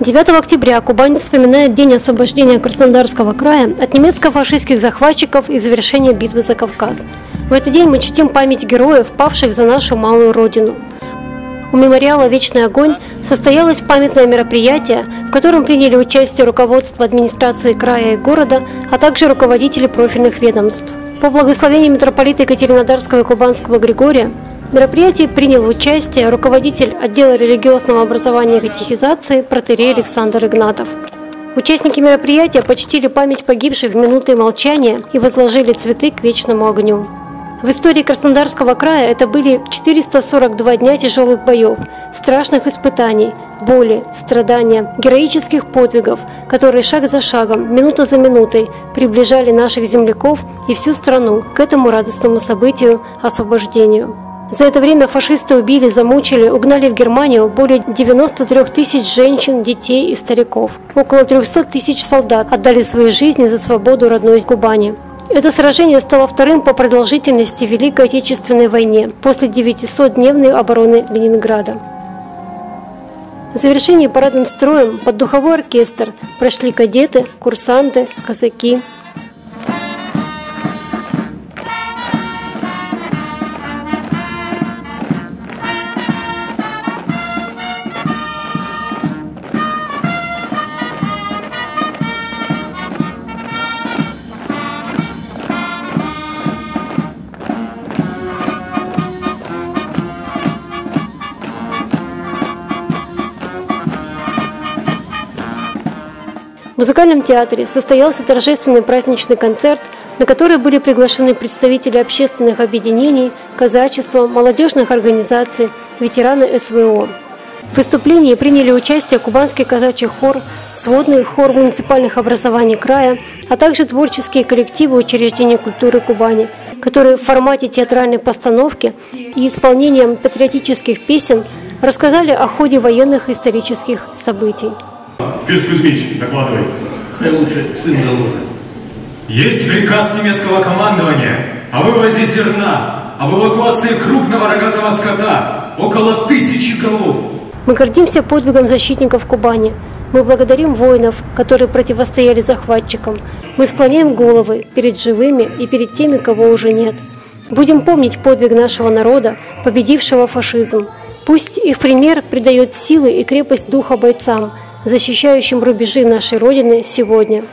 9 октября Кубань вспоминает День освобождения Краснодарского края от немецко-фашистских захватчиков и завершения битвы за Кавказ. В этот день мы чтим память героев, павших за нашу малую родину. У мемориала «Вечный огонь» состоялось памятное мероприятие, в котором приняли участие руководство администрации края и города, а также руководители профильных ведомств. По благословению митрополита Екатеринодарского и Кубанского Григория в мероприятии принял участие руководитель отдела религиозного образования и катехизации протерей Александр Игнатов. Участники мероприятия почтили память погибших в минуты молчания и возложили цветы к вечному огню. В истории Краснодарского края это были 442 дня тяжелых боев, страшных испытаний, боли, страдания, героических подвигов, которые шаг за шагом, минута за минутой приближали наших земляков и всю страну к этому радостному событию – освобождению. За это время фашисты убили, замучили, угнали в Германию более 93 тысяч женщин, детей и стариков. Около 300 тысяч солдат отдали свои жизни за свободу родной Кубани. Это сражение стало вторым по продолжительности Великой Отечественной войне после 900-дневной обороны Ленинграда. В завершении парадным строем под духовой оркестр прошли кадеты, курсанты, казаки, музыкальном театре состоялся торжественный праздничный концерт, на который были приглашены представители общественных объединений, казачества, молодежных организаций, ветераны СВО. В выступлении приняли участие Кубанский казачий хор, сводный хор муниципальных образований края, а также творческие коллективы учреждений культуры Кубани, которые в формате театральной постановки и исполнением патриотических песен рассказали о ходе военных исторических событий. Фирс Кузьмич, докладывай. Хай лучше сын доложит. Есть приказ немецкого командования о вывозе зерна, об эвакуации крупного рогатого скота, около тысячи голов. Мы гордимся подвигом защитников Кубани. Мы благодарим воинов, которые противостояли захватчикам. Мы склоняем головы перед живыми и перед теми, кого уже нет. Будем помнить подвиг нашего народа, победившего фашизм. Пусть их пример придает силы и крепость духа бойцам – защищающим рубежи нашей Родины сегодня.